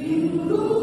Lindo.